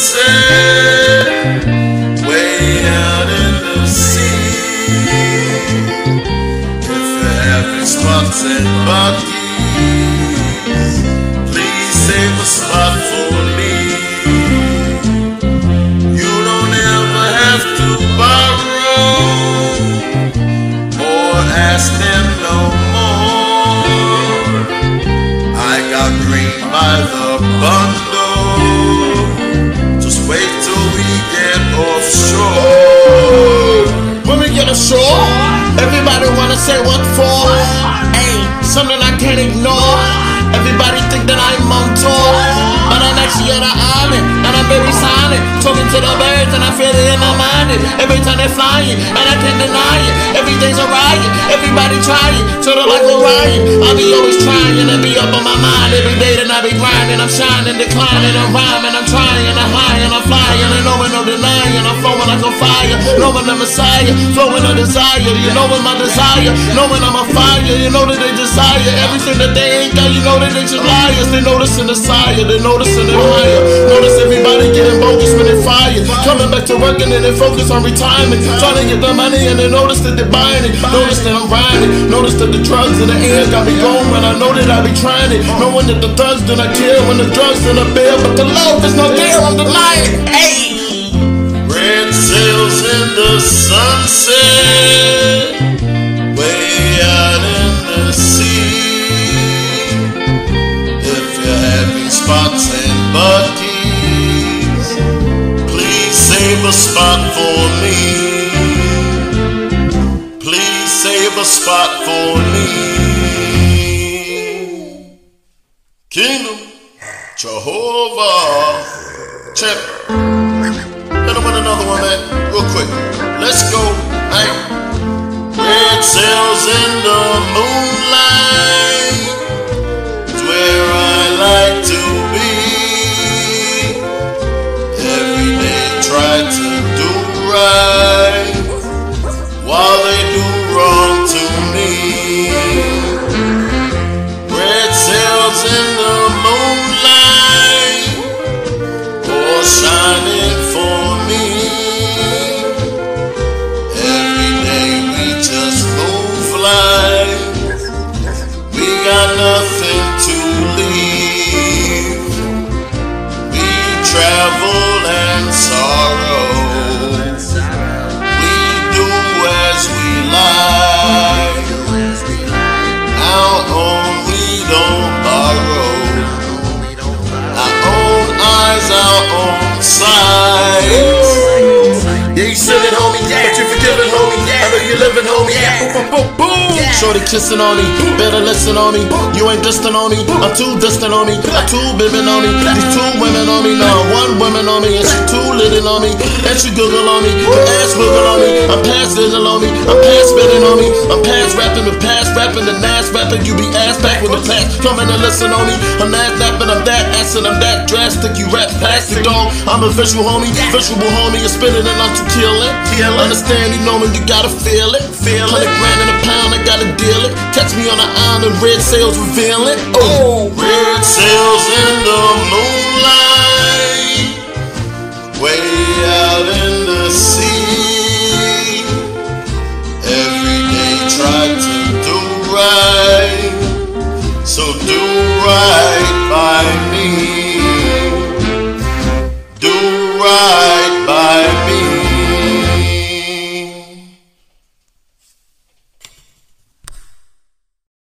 sunset way out in the sea the. Get offshore. When we get ashore, everybody wanna say what for? Hey, something I can't ignore. Everybody think that I'm on tour, but I'm actually on an island and I'm very silent, talking to the birds and I feel it in my mind. Every time they're flying and I can't deny it. Everything's a riot, everybody trying, sort of like Orion. I'll be always trying to be up on my mind every day. Then I be grinding, I'm shining, declining, I'm rhyming, I'm trying, I'm high and I'm flying, and knowing like a fire, knowing the Messiah, flowing a desire. You know it's my desire, knowing I'm a fire. You know that they desire everything that they ain't got. You know that they just liars. They noticing the sire, they noticing it higher. Notice everybody getting bogus when they fire. Coming back to working and they focus on retirement, trying to get the money and they notice that they're buying it. Notice that I'm riding, notice that the drugs in the air got me going when I know that I be trying it. Knowing that the thugs do not kill when the drugs in the bill, but the love is not there. I'm denying. The sunset, way out in the sea. If you're having spots and buckies, please save a spot for me. Please save a spot for me. Kingdom, Jehovah, champ. Another one, man. Real quick. Let's go. Hey. Red sails in the moonlight. Pum, pum, pum, Shorty kissing on me. Better listen on me. You ain't distant on me. I'm too distant on me. I'm too bibbing on me. These two women on me. Now one woman on me. And she too little on me. And she Google on me. Her ass wiggle on me. I'm past digital on me. I'm past spitting on me. I'm past rapping. The past rapping. The ass rapping. You be ass back with the past. Coming to listen on me. I'm that rapping. I'm that assing. I'm that drastic. You rap plastic, dog. I'm a visual homie. Visual homie. You're spinning and I'm too killing. Understand, you know me, you gotta feel it. Feel it. 100 grand in a on the island, red sails revealing. Oh, Red sails in the moonlight, way out in the sea. Every day try to do right, so do right by me. Do right